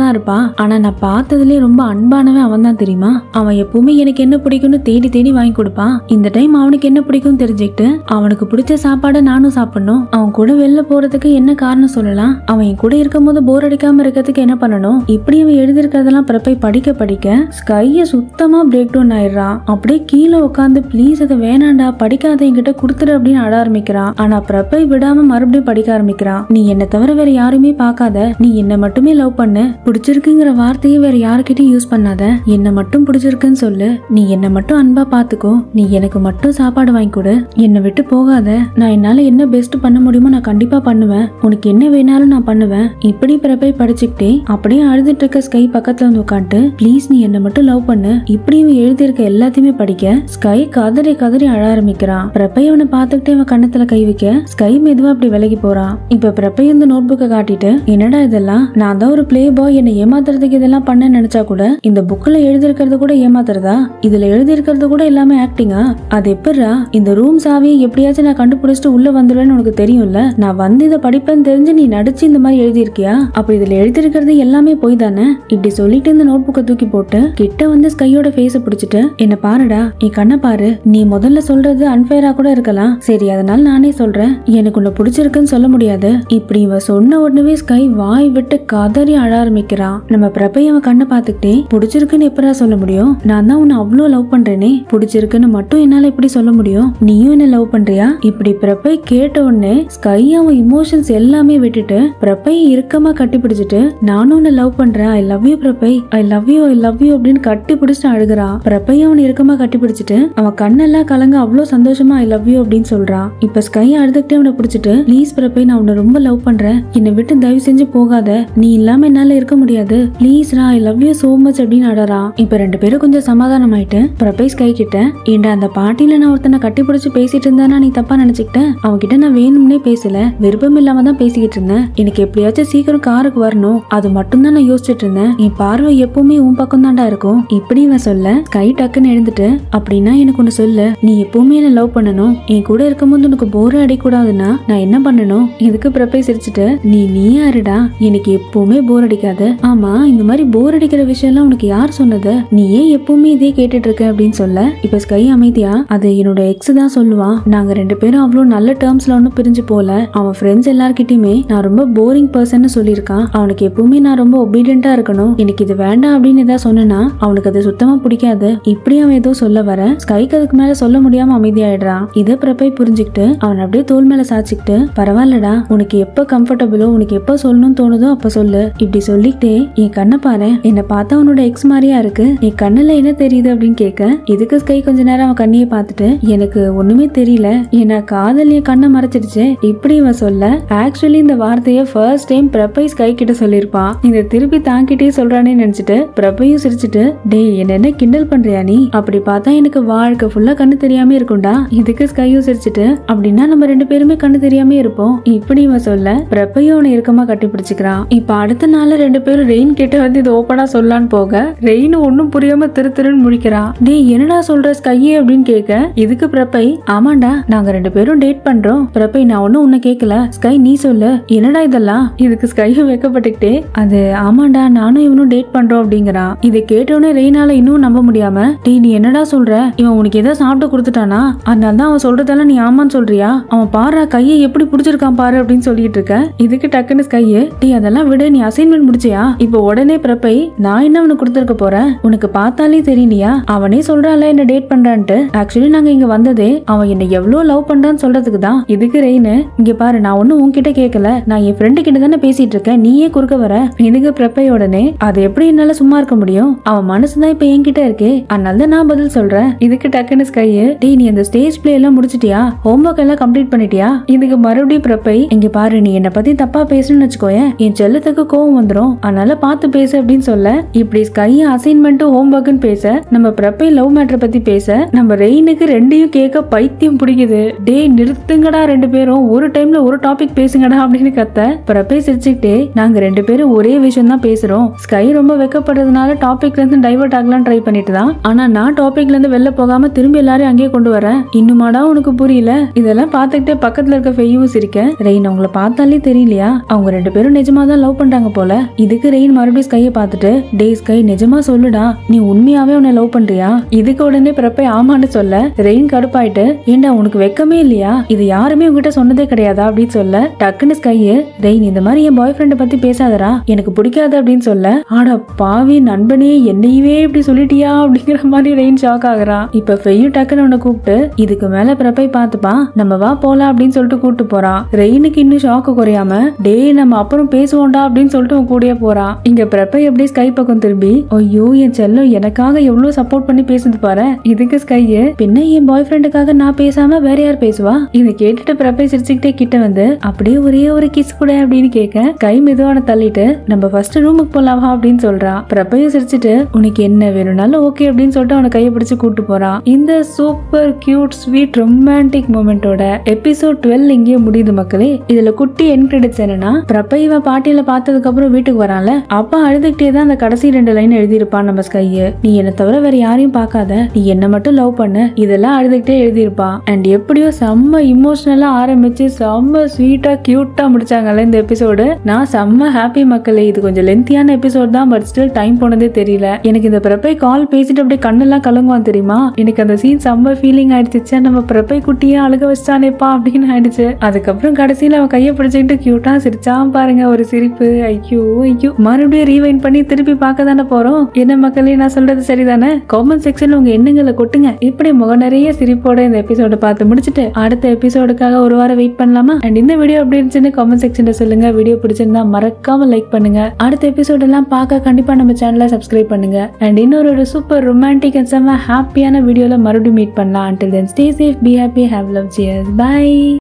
தான் இருப்பான் ஆனா நான் பார்த்ததுலயே ரொம்ப அன்பானவன் அவன் தான் தெரியுமா? அவன் எப்பவுமே எனக்கு என்ன பிடிக்கும்னு தேடி தேடி வாங்கி கொடுப்பான் இந்த டைம் அவனுக்கு என்ன பிடிக்கும் தெரிஞ்சுக்கிட்டு அவனுக்கு பிடிச்ச சாப்பாடை நானும் சாப்பிடணும். அவன் கூட வெளில போறதுக்கு என்ன காரணம் சொல்லலாம்? அவன் என் கூட இருக்கும் போது போர் அடிக்காம இருக்கிறதுக்கு என்ன பண்ணணும்? இப்படி அவன் எழுதியிருக்கிறதெல்லாம் பிறப்பை படிக்க படிக்க ஸ்கைய சுத்தமா பிரேக் டவுன் ஆயிடுறான் அப்படியே கீழே உட்காந்து ப்ளீஸ் அதை வேணாண்டா படிக்காத என்கிட்ட கொடுத்துரு அப்படின்னு அட ஆரம்பிக்கிறான். ஆனா பிறப்பை விடாம மறுபடியும் படிக்க ஆரம்பிக்கிறான். நீ என்ன தவிர வேற யாருமே பார்க்காத. நீ என்ன மட்டுமே லவ் பண்ணு. பிடிச்சிருக்குங்கிற வார்த்தையை வேற யாருக்கிட்டையும் யூஸ் பண்ணாத. என்ன மட்டும் பிடிச்சிருக்குன்னு சொல்லு. நீ என்ன மட்டும் அன்பா பாத்துக்கோ நீ எனக்கு மட்டும் சாப்பாடு வாங்கி கொடு. என்னை விட்டு போகாத. நான் என்னால என்ன பெஸ்ட் பண்ண முடியுமோ நான் கண்டிப்பா பண்ணுவேன். உனக்கு என்ன வேணாலும் நான் பண்ணுவேன். இப்படி பிறப்பை படிச்சுக்கிட்டே அப்படியே அழுதுட்டு இருக்க ஸ்கை பக்கத்துல வந்து உட்காந்துட்டு ப்ளீஸ் நீ என்ன மட்டும் லவ் பண்ணு. இப்படி இவன் எழுதியிருக்க எல்லாத்தையுமே படிக்க. ஸ்கை கதறி கதறி அழ ஆரம்பிக்கிறான். பிரபை அவனை பார்த்துக்கிட்டே அவன் கண்ணத்துல கை வைக்க. ஸ்கை மெதுவா அப்படி விலகி போறா. இப்ப பிரப்பை இந்த நோட் புக்கை காட்டிட்டு என்னடா இதெல்லாம்? நான் தான் ஒரு பிளே பாய் என்னை ஏமாத்துறதுக்கு இதெல்லாம் பண்ண நினைச்சா கூட இந்த புக்ல எழுதிருக்கிறது கூட ஏமாத்துறதா? இதுல எழுதியிருக்கிறது கூட எல்லாமே ஆக்டிங்கா அது எப்படிரா இந்த ரூம் சாவியை எப்படியாச்சும் நான் கண்டுபிடிச்சிட்டு உள்ள வந்துருவேன்னு உனக்கு தெரியும்ல? நான் வந்து இதை படிப்பேன்னு தெரிஞ்சு நீ நடிச்சு இந்த மாதிரி எழுதியிருக்கியா? அப்ப இதுல எழுதிருக்கிறது எல்லாமே போய் தானே? இப்படி சொல்லிட்டு இந்த நோட் புக்கை தூக்கி போட்டு கிட்ட வந்து ஸ்கையோட ஃபேஸ பிடிச்சிட்டு என்ன பாருடா நீ கண்ணை பாரு. நீ முதல்ல சொல்றது அன்பேரா கூட இருக்கலாம். சரி அதனால நானே சொல்றேன். எனக்கு உன்னை இருக்குன்னு சொல்ல முடியாது. இப்படி இவ சொன்ன உடனே ஸ்கை வாய் விட்டு கதறி அழ ஆரம்பிக்கிறான் நம்ம பிரபை அவன் கண்ணை பார்த்துக்கிட்டே பிடிச்சிருக்குன்னு எப்படா சொல்ல முடியும்? நான் தான் உன்னை அவ்வளோ லவ் பண்றேனே. பிடிச்சிருக்குன்னு மட்டும் என்னால எப்படி சொல்ல முடியும்? நீயும் என்ன லவ் பண்றியா? இப்படி பிரபை கேட்ட உடனே ஸ்கை அவன் இமோஷன்ஸ் எல்லாமே விட்டுட்டு பிரபை இறுக்கமா கட்டி பிடிச்சிட்டு நானும் உன்னை லவ் பண்றேன். I love you பிரபை. I love you I love you அப்படின்னு கட்டி பிடிச்சிட்டு அழுகிறான் பிரபை அவன் இறுக்கமா கட்டி பிடிச்சிட்டு அவன் கண்ணெல்லாம் கலங்க அவ்வளோ சந்தோஷமா ஐ லவ் யூ அப்படின்னு சொல்றான் இப்ப ஸ்கை அழுதுகிட்டே அவனை பிடிச்சிட்டு ப்ளீஸ் பிரபை நான் உன்னை ரொம்ப லவ் பண்றேன். என்னை விட்டு தயவு செஞ்சு போகாத. நீ இல்லாம என்னால இருக்க முடியாது. Please raw I love you so much அப்படின்னு அடறான் இப்ப ரெண்டு பேரும் கொஞ்சம் சமாதானம் ஆயிட்டு பிரபை கை கிட்ட ஏண்டா அந்த பாட்டில நான் ஒருத்தனை கட்டி பிடிச்சு பேசிட்டு இருந்தானா? நீ தப்பா நினைச்சுக்கிட்ட? அவன்கிட்ட நான் வேணும்னே பேசல. விருப்பம் இல்லாம தான் பேசிக்கிட்டு இருந்தேன். எனக்கு எப்படியாச்சும் சீக்கிரம் காருக்கு வரணும். அது மட்டும் தான் நான் யோசிச்சுட்டு இருந்தேன். என் பார்வை எப்பவுமே உன் பக்கம் தான்டா இருக்கும். இப்படி இவன் சொல்ல கை டக்குன்னு எழுந்துட்டு அப்படின்னா எனக்கு ஒண்ணு சொல்லு. நீ எப்பவுமே என்ன லவ் பண்ணணும். என் கூட இருக்கும்போது உனக்கு போரே அடிக்கூடாதுன்னா நான் என்ன பண்ணணும்? இதுக்கு பிரப்பை சிரிச்சுட்டு நீ நீ யாருடா? எனக்கு எப்பவுமே போர் அடிக்காது. ஆமா இந்த மாதிரி போர் அடிக்கிற விஷயம்லாம் உனக்கு யார் சொன்னது? நீ ஏன் எப்பவுமே இதே கேட்டுட்டு இருக்க? அப்படின்னு சொல்ல இப்ப ஸ்கை அமைதியா? அது என்னோட எக்ஸ் தான் சொல்லுவான் நாங்க ரெண்டு பேரும் அவ்வளோ நல்ல டேர்ம்ஸ்ல ஒன்றும் பிரிஞ்சு போல. அவன் ஃப்ரெண்ட்ஸ் எல்லார்கிட்டயுமே நான் ரொம்ப போரிங் பர்சன் சொல்லியிருக்கான். அவனுக்கு எப்பவுமே நான் ரொம்ப ஒபீடியண்டா இருக்கணும். எனக்கு இது வேண்டாம் அப்படின்னு ஏதாவது சொன்னா அவனுக்கு அது சுத்தமா பிடிக்காது. இப்படி அவன் ஏதோ சொல்ல வர ஸ்கைக்கு அதுக்கு மேல சொல்ல முடியாம அமைதியாயிடுறான். இதை பிரப்பை புரிஞ்சுக்கிட்டு அவன் அப்படியே தோல் மேல சாச்சிக்கிட்டு பரவாயில்லடா உனக்கு எப்ப கம்ஃபர்டபுளோ உனக்கு எப்ப சொல்லணும்னு தோணுதோ அப்ப சொல்லு. இப்படி சொல்லிக்கிட்டே என் கண்ணை பாரு. என்னை பார்த்தா உன்னோட எக்ஸ் மாதிரியா இருக்கு. என் கண்ணுல என்ன தெரியுது அப்படின்னு கேட்க இதுக்கு ஸ்கை கொஞ்ச நேரம் அவன் கண்ணியை பார்த்துட்டு? எனக்கு ஒண்ணுமே தெரியல. என்ன காதல் என் கண்ணை மறைச்சிடுச்சு. இப்படி இவன் சொல்ல ஆக்சுவலி இந்த வார்த்தையை ஃபர்ஸ்ட் டைம் பிரபை ஸ்கை கிட்ட சொல்லியிருப்பான் இந்த திருப்பி தாங்கிட்டே சொல்றானே நினைச்சிட்டு பிரபையும் சிரிச்சிட்டு டேய் என்ன என்ன கிண்டல் பண்றியா நீ? அப்படி பார்த்தா எனக்கு வாழ்க்கை ஃபுல்லா கண்ணு தெரியாம இருக்கும்டா. இதுக்கு ஸ்கையும் சிரிச்சிட்டு அப்படின்னா நம்ம ரெண்டு பேருமே கண்ணு தெரியாம இருப்போம். இப்படி இவன் சொல்ல பிரபையும் அவனை இறுக்கமா கட்டி பிடிச்சுக்கிறான். இப்ப அடுத்த நாள் ரெண்டு பேரும் ரெயின் கிட்ட வந்து இது ஓப்பனா சொல்லலான்னு போக ரெயின் ஒன்னும் புரியாம திரு திருன்னு முழிக்கிறான். நீ என்னடா சொல்ற ஸ்கையே அப்படின்னு கேட்க இதுக்கு பிரபை ஆமாண்டா நாங்க ரெண்டு பேரும் டேட் பண்றோம். பிரபை நான் ஒன்னும் உன்னை கேட்கல. ஸ்கை நீ சொல்லு. என்னடா இதெல்லாம்? இதுக்கு ஸ்கையும் வைக்கப்பட்டுக்கிட்டே அது ஆமாண்டா நானும் இவனும் டேட் பண்றோம் அப்படிங்கிறான். இதை கேட்டோடனே ரெயினால இன்னும் நம்ப முடியாம டேய் நீ என்னடா சொல்ற? இவன் உனக்கு ஏதாவது சாப்பிட்டு கொடுத்துட்டானா? அதனால தான் அவன் சொல்றதெல்லாம் நீ ஆமான்னு சொல்றியா? அவன் பாரு கையை எப்படி பிடிச்சிருக்கான் பாரு அப்படின்னு சொல்லிட்டு இருக்க. இதுக்கு டக்குன்னு ஸ்கையு டீ அதெல்லாம் விட நீ அசைன்மெண்ட் முடிச்சியா? இப்போ உடனே பிரப்பை நான் என்ன அவனுக்கு கொடுத்துருக்க போறேன்? உனக்கு பார்த்தாலே தெரியலையா அவனே சொல்றான்ல என்ன டேட் பண்றான்ட்டு. ஆக்சுவலி நாங்க இங்க வந்ததே அவன் என்ன எவ்வளவு லவ் பண்றான்னு சொல்றதுக்கு தான். இதுக்கு ரெயின் இங்க பாரு நான் ஒன்னும் உன்கிட்ட கேட்கல நான் என் ஃப்ரெண்டு கிட்ட தானே பேசிட்டு இருக்கேன். நீயே குறுக்க வர. இதுக்கு பிரப்பை உடனே அது எப்படி என்னால சும்மா இருக்க முடியும்? அவன் மனசுதான் இப்ப என்கிட்ட இருக்கே. அதனால தான் நான் பதில் சொல்றேன். இதுக்கு டக்குன்னு ஸ்கையு டீ நீ அந்த ஸ்டேஜ் பிளே எல்லாம் முடிச்சிட்டியா? ஹோம்ஒர்க் எல்லாம் கம்ப்ளீட் பண்ணிட்டியா? இதுக்கு மறுபடியும் பிரப்பை இங்க பாரு நீ என்ன பத்தி தப்பா பேசணும்னு வச்சுக்கோயேன் என் செல்லத்துக்கு கோவம் வந்துடும் அதனால பார்த்து பேசு அப்படின்னு சொல்ல இப்படி ஸ்கைய அசைன்மெண்ட் ஹோம்ஒர்க்னு பேச நம்ம பிரப்பை லவ் மேட்டர் பத்தி பேச நம்ம ரெயினுக்கு ரெண்டையும் கேட்க பைத்தியம் பிடிக்குது. டேய் நிறுத்துங்கடா ரெண்டு பேரும். ஒரு டைம்ல ஒரு டாபிக் பேசுங்கடா அப்படின்னு கத்த பிரப்பை சிரிச்சுக்கிட்டே நாங்க ரெண்டு பேரும் ஒரே விஷயம் தான் பேசுறோம். ஸ்கை ரொம்ப வெக்கப்படுறதுனால டாபிக்ல இருந்து டைவர்ட் ஆகலாம் ட்ரை பண்ணிட்டு தான். ஆனா நான் டாபிக்ல இருந்து வெளில போகாம திரும்பி எல்லாரையும் அங்கேயே கொண்டு வரேன். இன்னுமாடா உனக்கு புரியல? இதெல்லாம் பார்த்துக்கிட்டே பக்கத்துல இருக்க ஃபெய்யும் சிரிக்க ரெயின் அவங்கள பார்த்தாலே தெரியலையா? அவங்க ரெண்டு பேரும் நிஜமா தான் லவ் பண்றாங்க போல. இதுக்கு ரெயின் மறுபடியும் ஸ்கையை பார்த்துட்டு டே ஸ்கை நிஜமா சொல்லுடா. நீ உண்மையாவே உன்னை லவ் பண்றியா? இதுக்கு உடனே பிறப்பை ஆமான்னு சொல்ல ரெயின் கடுப்பாயிட்டு ஏண்டா உனக்கு வெக்கமே இல்லையா? இது யாருமே உங்ககிட்ட சொன்னதே கிடையாதா? அப்படின்னு சொல்ல டக்குன்னு ஸ்கையு ரெயின் இந்த மாதிரி என் பாய் ஃப்ரெண்டை பத்தி பேசாதடா. எனக்கு பிடிக்காது அப்படின்னு சொல்ல ஆடா பாவி நண்பனே என்னையவே இப்படி சொல்லிட்டியா? அப்படிங்கிற மாதிரி ரெயின் ஷாக் ஆகுறான் இப்ப ஃபெய்யும் டக்குன்னு உன்னை கூப்பிட்டு இதுக்கு மேல பிறப்பை பார்த்துப்பா. நம்ம வா போலாம் அப்படின்னு சொல்லிட்டு கூப்பிட்டு போறான் ரெயினுக்கு இன்னும் ஷாக்கு குறையாம டேய் நம்ம அப்புறம் பேசுவோம்டா அப்படின்னு சொல்லிட்டு உன் கூடயே போறா இங்க பிரப்பை அப்படியே ஸ்கை பக்கம் திரும்பி ஐயோ என் செல்லம் எனக்காக எவ்வளவு சப்போர்ட் பண்ணி பேசுது பாரு இதுக்கு ஸ்கையு பின்ன என் பாய் ஃப்ரெண்டுக்காக நான் பேசாம வேற யார் பேசுவா? இதை கேட்டுட்டு பிரப்பை சிரிச்சுக்கிட்டே கிட்ட வந்து அப்படியே ஒரே ஒரு கிஸ் கூட அப்படின்னு கேட்க கை மெதுவான தள்ளிட்டு நம்ம ஃபர்ஸ்ட் ரூமுக்கு போலாமா அப்படின்னு சொல்றா. பிரப்பையும் சிரிச்சுட்டு உனக்கு என்ன வேணும்னாலும் ஓகே அப்படின்னு சொல்லிட்டு அவனை கையை பிடிச்சு கூட்டு போறான். இந்த சூப்பர் கியூட் ஸ்வீட் ரொமான்டிக் மூமெண்டோட எபிசோட் டுவெல் இங்கேயும் முடியுது மக்களே. இதுல குட்டி என் கிரெடிட்ஸ் என்னன்னா பிரப்பை இவன் பாட்டியில பார்த்ததுக்கு அப்புறம் வீட்டுக்கு வரான்ல. அப்பா அழுதுகிட்டே தான் அந்த கடைசி ரெண்டு லைன் எழுதியிருப்பான் நம்ம ஸ்கைய நீ என்ன தவிர வேற யாரையும் பார்க்காத. நீ என்ன மட்டும் லவ் பண்ண. இதெல்லாம் அழுதுகிட்டே எழுதியிருப்பான் அண்ட் எப்படியோ செம்ம இமோஷனலா ஆரம்பிச்சு செம்ம ஸ்வீட்டா கியூட்டா முடிச்சாங்கல்ல இந்த எபிசோடு நான் செம்ம ஹாப்பி மக்களே. இது கொஞ்சம் லென்த்தியான எபிசோட் தான் பட் ஸ்டில் டைம் போனதே தெரியல. எனக்கு இந்த பிரப்பை கால் பேசிட்டு அப்படியே கண்ணெல்லாம் கலங்குவான் தெரியுமா? எனக்கு அந்த சீன் செம்ம ஃபீலிங் ஆயிடுச்சு. நம்ம பிரப்பை குட்டியே அழுக வச்சானேப்பா அப்படின்னு ஆயிடுச்சு. அதுக்கப்புறம் கடைசியில் அவன் கையை பிடிச்சிக்கிட்டு க்யூட்டாக சிரிச்சான் பாருங்க ஒரு சிரிப்பு. ஐயோ ஐயோ. மறுபடியும் ரீவைண்ட் பண்ணி திருப்பி பார்க்க தானே போகிறோம் என்ன மக்களே நான் சொல்கிறது சரிதானே? காமெண்ட் செக்ஷனில் உங்கள் எண்ணங்களை கொட்டுங்க. இப்படி முக நிறைய சிரிப்போட இந்த எபிசோட பார்த்து முடிச்சுட்டு அடுத்த எபிசோடுக்காக ஒரு வாரம் வெயிட் பண்ணலாமா? அண்ட் இந்த வீடியோ எப்படி இருந்துச்சுன்னு காமெண்ட் செக்ஷனில் சொல்லுங்க. வீடியோ பிடிச்சிருந்தா மறக்காம லைக் பண்ணுங்க. அடுத்த எபிசோட் எல்லாம் பார்க்க கண்டிப்பா நம்ம சேனலை சப்ஸ்கிரைப் பண்ணுங்க. அண்ட் இன்னொரு ஒரு சூப்பர் ரொமான்டிக் அண்ட் செம்ம ஹாப்பியான வீடியோல மறுபடியும் மீட் பண்ணலாம். Until then stay safe be happy have love cheers bye